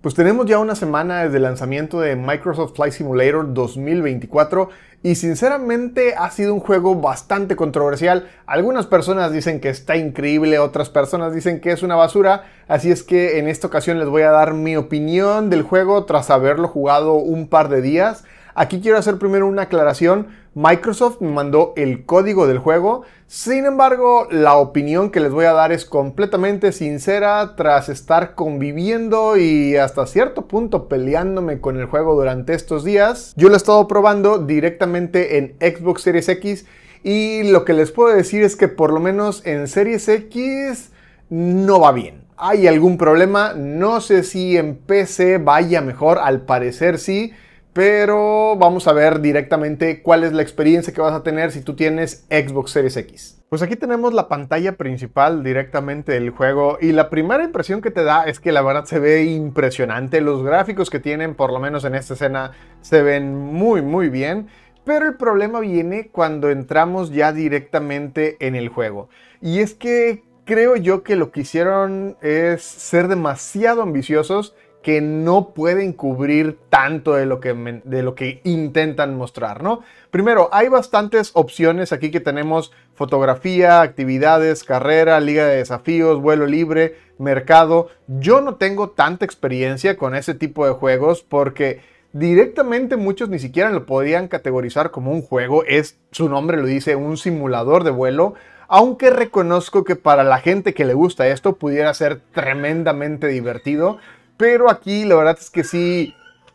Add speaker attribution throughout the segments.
Speaker 1: Pues tenemos ya una semana desde el lanzamiento de Microsoft Flight Simulator 2024 y sinceramente ha sido un juego bastante controversial. Algunas personas dicen que está increíble, otras personas dicen que es una basura, así es que en esta ocasión les voy a dar mi opinión del juego tras haberlo jugado un par de días. Aquí quiero hacer primero una aclaración. Microsoft me mandó el código del juego. Sin embargo, la opinión que les voy a dar es completamente sincera tras estar conviviendo y hasta cierto punto peleándome con el juego durante estos días. Yo lo he estado probando directamente en Xbox Series X y lo que les puedo decir es que por lo menos en Series X no va bien. ¿Hay algún problema? No sé si en PC vaya mejor, al parecer sí pero vamos a ver directamente cuál es la experiencia que vas a tener si tú tienes Xbox Series X. Pues aquí tenemos la pantalla principal directamente del juego y la primera impresión que te da es que la verdad se ve impresionante. Los gráficos que tienen, por lo menos en esta escena, se ven muy muy bien. Pero el problema viene cuando entramos ya directamente en el juego. Y es que creo yo que lo que hicieron es ser demasiado ambiciosos que no pueden cubrir tanto de lo que, de lo que intentan mostrar, ¿no? Primero, hay bastantes opciones aquí que tenemos fotografía, actividades, carrera, liga de desafíos, vuelo libre, mercado. Yo no tengo tanta experiencia con ese tipo de juegos porque directamente muchos ni siquiera lo podrían categorizar como un juego, es su nombre lo dice, un simulador de vuelo. Aunque reconozco que para la gente que le gusta esto pudiera ser tremendamente divertido, pero aquí la verdad es que sí,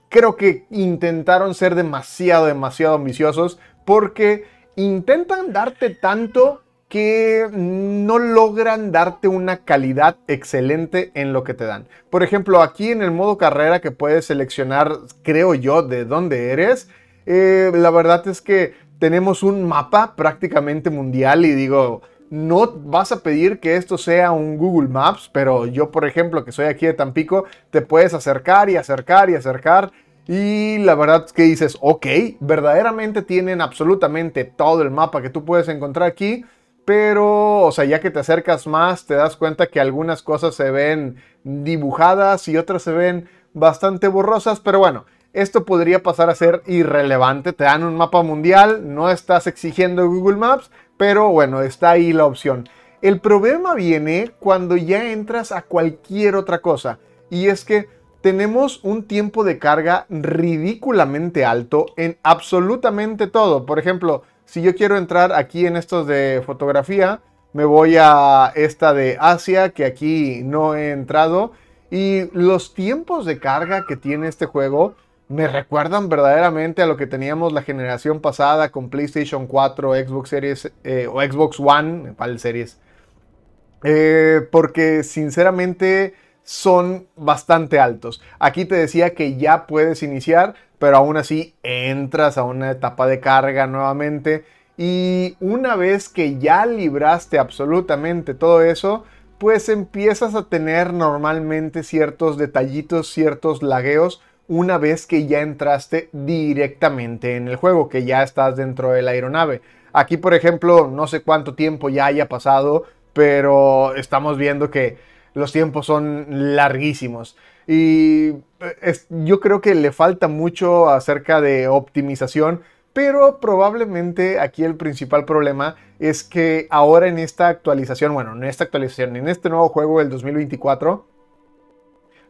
Speaker 1: creo que intentaron ser demasiado, demasiado ambiciosos porque intentan darte tanto que no logran darte una calidad excelente en lo que te dan. Por ejemplo, aquí en el modo carrera que puedes seleccionar, creo yo, de dónde eres, eh, la verdad es que tenemos un mapa prácticamente mundial y digo, no vas a pedir que esto sea un Google Maps, pero yo, por ejemplo, que soy aquí de Tampico, te puedes acercar y acercar y acercar. Y la verdad es que dices, ok, verdaderamente tienen absolutamente todo el mapa que tú puedes encontrar aquí, pero, o sea, ya que te acercas más, te das cuenta que algunas cosas se ven dibujadas y otras se ven bastante borrosas, pero bueno, esto podría pasar a ser irrelevante. Te dan un mapa mundial, no estás exigiendo Google Maps, pero bueno, está ahí la opción. El problema viene cuando ya entras a cualquier otra cosa. Y es que tenemos un tiempo de carga ridículamente alto en absolutamente todo. Por ejemplo, si yo quiero entrar aquí en estos de fotografía, me voy a esta de Asia, que aquí no he entrado. Y los tiempos de carga que tiene este juego me recuerdan verdaderamente a lo que teníamos la generación pasada con PlayStation 4, Xbox Series eh, o Xbox One, ¿cuál series? Eh, porque sinceramente son bastante altos. Aquí te decía que ya puedes iniciar, pero aún así entras a una etapa de carga nuevamente. Y una vez que ya libraste absolutamente todo eso, pues empiezas a tener normalmente ciertos detallitos, ciertos lagueos una vez que ya entraste directamente en el juego, que ya estás dentro de la aeronave. Aquí, por ejemplo, no sé cuánto tiempo ya haya pasado, pero estamos viendo que los tiempos son larguísimos. Y eh, yo creo que le falta mucho acerca de optimización, pero probablemente aquí el principal problema es que ahora en esta actualización, bueno, en esta actualización, en este nuevo juego del 2024,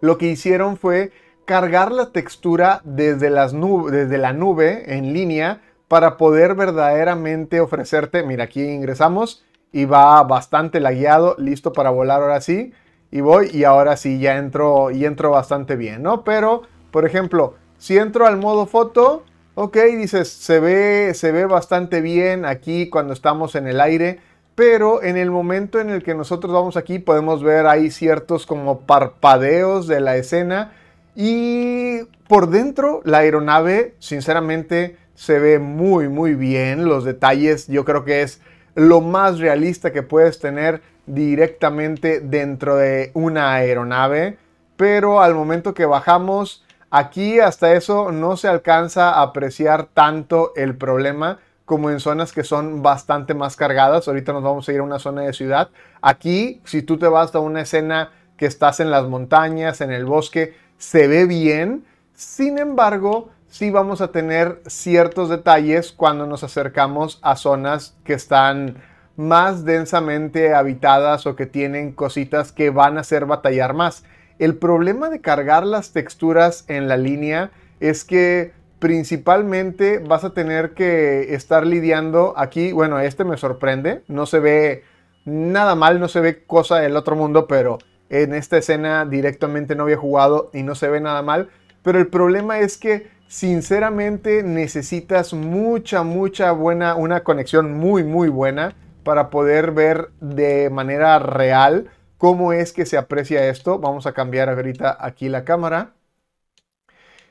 Speaker 1: lo que hicieron fue cargar la textura desde, las desde la nube en línea para poder verdaderamente ofrecerte, mira aquí ingresamos y va bastante lagueado, listo para volar ahora sí, y voy y ahora sí ya entro y entro bastante bien, ¿no? Pero, por ejemplo, si entro al modo foto, ok, dices, se ve, se ve bastante bien aquí cuando estamos en el aire, pero en el momento en el que nosotros vamos aquí podemos ver ahí ciertos como parpadeos de la escena, y por dentro, la aeronave, sinceramente, se ve muy, muy bien. Los detalles, yo creo que es lo más realista que puedes tener directamente dentro de una aeronave. Pero al momento que bajamos, aquí hasta eso no se alcanza a apreciar tanto el problema como en zonas que son bastante más cargadas. Ahorita nos vamos a ir a una zona de ciudad. Aquí, si tú te vas a una escena que estás en las montañas, en el bosque, se ve bien. Sin embargo, sí vamos a tener ciertos detalles cuando nos acercamos a zonas que están más densamente habitadas o que tienen cositas que van a hacer batallar más. El problema de cargar las texturas en la línea es que principalmente vas a tener que estar lidiando aquí, bueno, este me sorprende, no se ve nada mal, no se ve cosa del otro mundo, pero en esta escena directamente no había jugado y no se ve nada mal, pero el problema es que sinceramente necesitas mucha, mucha buena, una conexión muy, muy buena para poder ver de manera real cómo es que se aprecia esto. Vamos a cambiar ahorita aquí la cámara.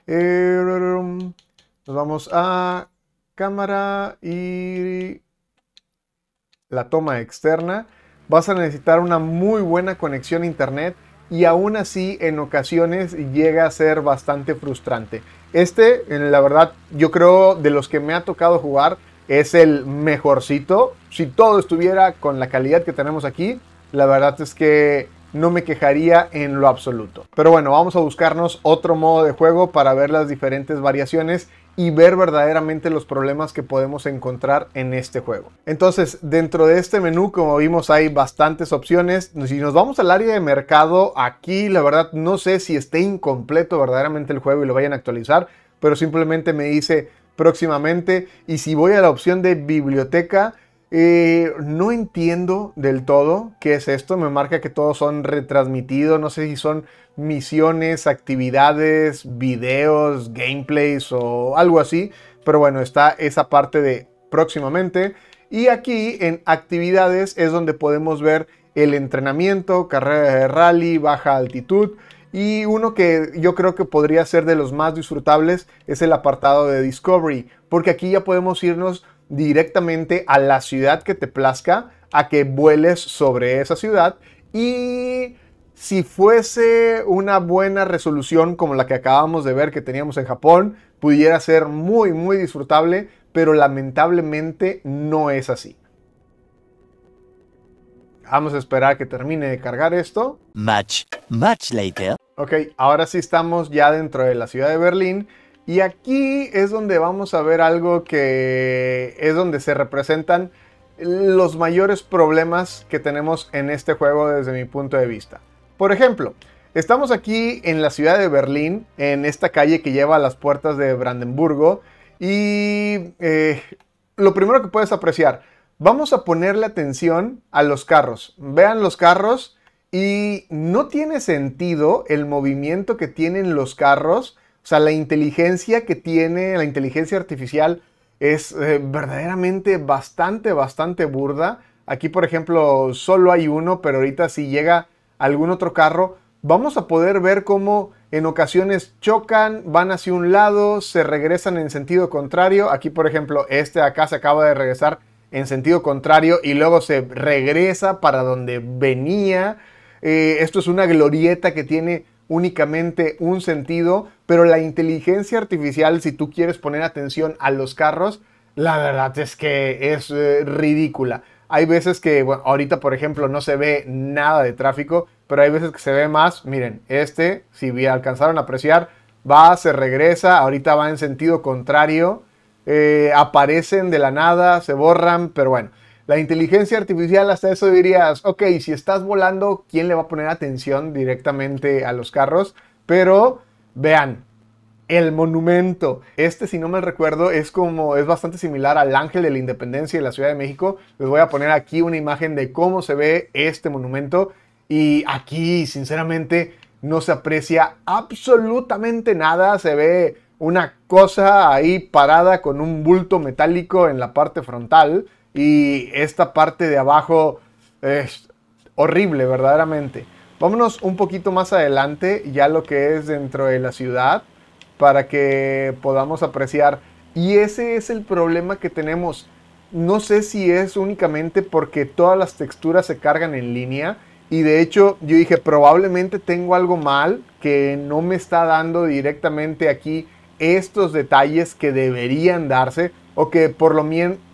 Speaker 1: Eh, nos vamos a cámara y la toma externa. Vas a necesitar una muy buena conexión a internet y aún así en ocasiones llega a ser bastante frustrante. Este, la verdad, yo creo de los que me ha tocado jugar es el mejorcito. Si todo estuviera con la calidad que tenemos aquí, la verdad es que no me quejaría en lo absoluto. Pero bueno, vamos a buscarnos otro modo de juego para ver las diferentes variaciones y ver verdaderamente los problemas que podemos encontrar en este juego. Entonces, dentro de este menú, como vimos, hay bastantes opciones. Si nos vamos al área de mercado, aquí la verdad no sé si esté incompleto verdaderamente el juego y lo vayan a actualizar, pero simplemente me dice próximamente. Y si voy a la opción de biblioteca, eh, no entiendo del todo qué es esto. Me marca que todos son retransmitidos. No sé si son misiones, actividades, videos, gameplays o algo así. Pero bueno, está esa parte de próximamente. Y aquí en actividades es donde podemos ver el entrenamiento, carrera de rally, baja altitud. Y uno que yo creo que podría ser de los más disfrutables es el apartado de Discovery, porque aquí ya podemos irnos directamente a la ciudad que te plazca, a que vueles sobre esa ciudad y si fuese una buena resolución como la que acabamos de ver que teníamos en Japón, pudiera ser muy muy disfrutable, pero lamentablemente no es así. Vamos a esperar que termine de cargar esto.
Speaker 2: Much, much later.
Speaker 1: Ok, ahora sí estamos ya dentro de la ciudad de Berlín y aquí es donde vamos a ver algo que es donde se representan los mayores problemas que tenemos en este juego desde mi punto de vista. Por ejemplo, estamos aquí en la ciudad de Berlín, en esta calle que lleva a las puertas de Brandenburgo, y eh, lo primero que puedes apreciar, vamos a ponerle atención a los carros. Vean los carros y no tiene sentido el movimiento que tienen los carros o sea, la inteligencia que tiene la inteligencia artificial es eh, verdaderamente bastante, bastante burda. Aquí, por ejemplo, solo hay uno, pero ahorita si llega algún otro carro, vamos a poder ver cómo en ocasiones chocan, van hacia un lado, se regresan en sentido contrario. Aquí, por ejemplo, este acá se acaba de regresar en sentido contrario y luego se regresa para donde venía. Eh, esto es una glorieta que tiene únicamente un sentido, pero la inteligencia artificial, si tú quieres poner atención a los carros, la verdad es que es eh, ridícula. Hay veces que, bueno, ahorita por ejemplo no se ve nada de tráfico, pero hay veces que se ve más. Miren, este, si alcanzaron a apreciar, va, se regresa, ahorita va en sentido contrario, eh, aparecen de la nada, se borran, pero bueno. La inteligencia artificial, hasta eso dirías, ok, si estás volando, ¿quién le va a poner atención directamente a los carros? Pero vean, el monumento. Este, si no me recuerdo, es como, es bastante similar al Ángel de la Independencia de la Ciudad de México. Les voy a poner aquí una imagen de cómo se ve este monumento. Y aquí, sinceramente, no se aprecia absolutamente nada. Se ve una cosa ahí parada con un bulto metálico en la parte frontal y esta parte de abajo es horrible, verdaderamente. Vámonos un poquito más adelante, ya lo que es dentro de la ciudad, para que podamos apreciar. Y ese es el problema que tenemos. No sé si es únicamente porque todas las texturas se cargan en línea. Y de hecho yo dije, probablemente tengo algo mal que no me está dando directamente aquí estos detalles que deberían darse o que por lo,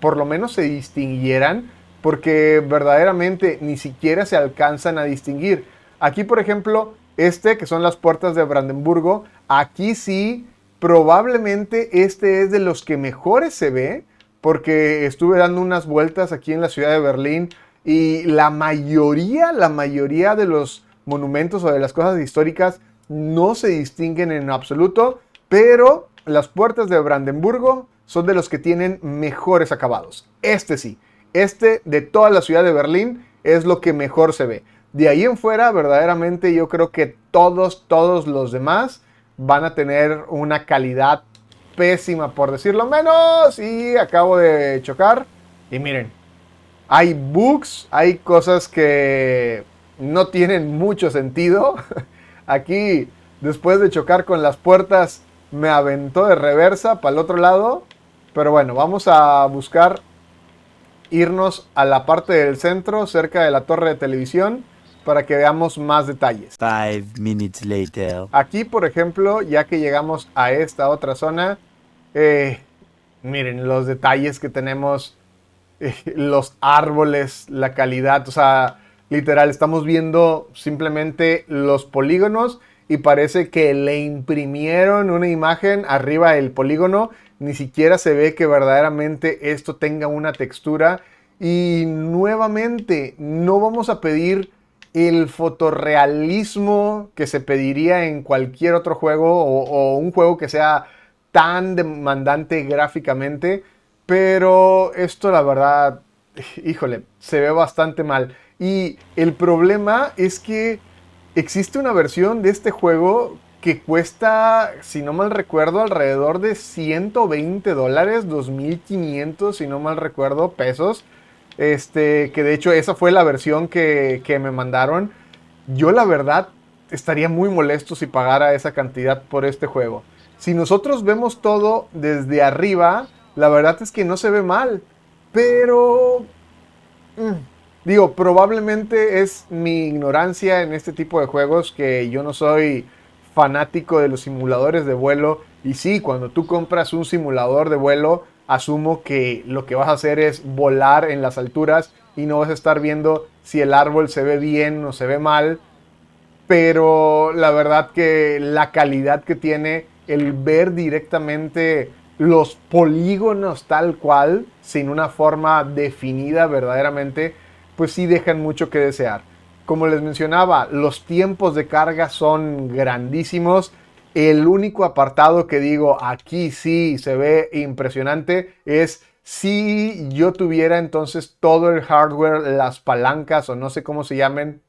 Speaker 1: por lo menos se distinguieran, porque verdaderamente ni siquiera se alcanzan a distinguir. Aquí, por ejemplo, Este, que son las puertas de Brandenburgo, aquí sí, probablemente este es de los que mejores se ve, porque estuve dando unas vueltas aquí en la ciudad de Berlín y la mayoría, la mayoría de los monumentos o de las cosas históricas no se distinguen en absoluto, pero las puertas de Brandenburgo son de los que tienen mejores acabados. Este sí, este de toda la ciudad de Berlín es lo que mejor se ve. De ahí en fuera, verdaderamente yo creo que todos, todos los demás van a tener una calidad pésima, por decirlo menos. Y acabo de chocar. Y miren, hay bugs, hay cosas que no tienen mucho sentido. Aquí, después de chocar con las puertas, me aventó de reversa para el otro lado. Pero bueno, vamos a buscar irnos a la parte del centro, cerca de la torre de televisión para que veamos más detalles.
Speaker 2: Five minutes later.
Speaker 1: Aquí, por ejemplo, ya que llegamos a esta otra zona, eh, miren los detalles que tenemos, eh, los árboles, la calidad, o sea, literal, estamos viendo simplemente los polígonos y parece que le imprimieron una imagen arriba del polígono, ni siquiera se ve que verdaderamente esto tenga una textura y nuevamente no vamos a pedir el fotorrealismo que se pediría en cualquier otro juego o, un juego que sea tan demandante gráficamente. Pero esto la verdad, híjole, se ve bastante mal. Y el problema es que existe una versión de este juego que cuesta, si no mal recuerdo, alrededor de 120 dólares, 2.500, si no mal recuerdo, pesos. Este, que de hecho esa fue la versión que, me mandaron. Yo la verdad estaría muy molesto si pagara esa cantidad por este juego. Si nosotros vemos todo desde arriba, la verdad es que no se ve mal. Pero... Mm, digo, probablemente es mi ignorancia en este tipo de juegos que yo no soy fanático de los simuladores de vuelo. Y sí, cuando tú compras un simulador de vuelo, asumo que lo que vas a hacer es volar en las alturas y no vas a estar viendo si el árbol se ve bien o se ve mal. Pero la verdad que la calidad que tiene el ver directamente los polígonos tal cual, sin una forma definida verdaderamente, pues sí dejan mucho que desear. Como les mencionaba, los tiempos de carga son grandísimos. El único apartado que digo aquí sí se ve impresionante es si yo tuviera entonces todo el hardware, las palancas o no sé cómo se llamen,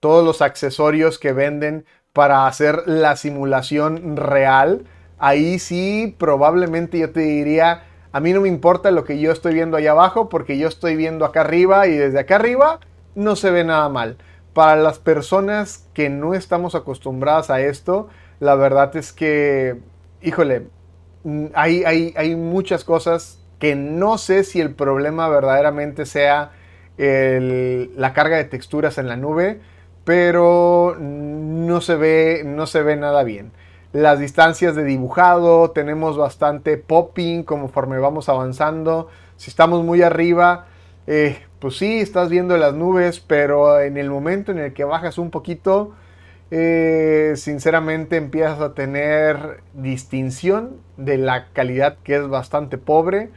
Speaker 1: todos los accesorios que venden para hacer la simulación real, ahí sí probablemente yo te diría, a mí no me importa lo que yo estoy viendo allá abajo porque yo estoy viendo acá arriba y desde acá arriba no se ve nada mal para las personas que no estamos acostumbradas a esto, la verdad es que, híjole, mm, hay, hay, muchas cosas que no sé si el problema verdaderamente sea la carga de texturas en la nube, pero no se ve, no se ve nada bien. Las distancias de dibujado, tenemos bastante popping conforme vamos avanzando. Si estamos muy arriba, eh, pues sí, estás viendo las nubes, pero en el momento en el que bajas un poquito, eh, sinceramente empiezas a tener distinción de la calidad que es bastante pobre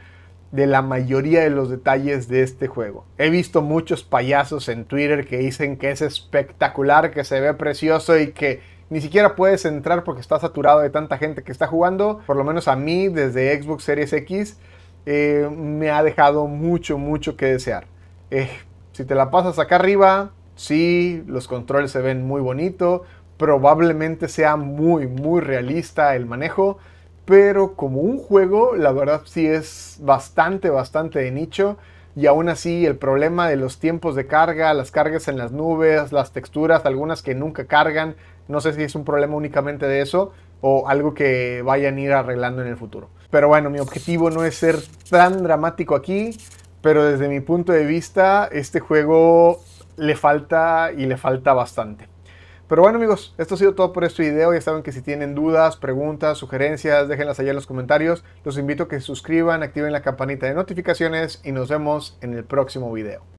Speaker 1: de la mayoría de los detalles de este juego. He visto muchos payasos en Twitter que dicen que es espectacular, que se ve precioso y que ni siquiera puedes entrar porque está saturado de tanta gente que está jugando. Por lo menos a mí, desde Xbox Series X, eh, me ha dejado mucho, mucho que desear. Si te la pasas acá arriba, sí, los controles se ven muy bonito, probablemente sea muy, muy realista el manejo, pero como un juego, la verdad sí es bastante, bastante de nicho. Y aún así, el problema de los tiempos de carga, las cargas en las nubes, las texturas, algunas que nunca cargan, no sé si es un problema únicamente de eso o algo que vayan a ir arreglando en el futuro. Pero bueno, mi objetivo no es ser tan dramático aquí pero desde mi punto de vista, este juego le falta y le falta bastante. Pero bueno amigos, esto ha sido todo por este video. Ya saben que si tienen dudas, preguntas, sugerencias, déjenlas allá en los comentarios. Los invito a que se suscriban, activen la campanita de notificaciones y nos vemos en el próximo video.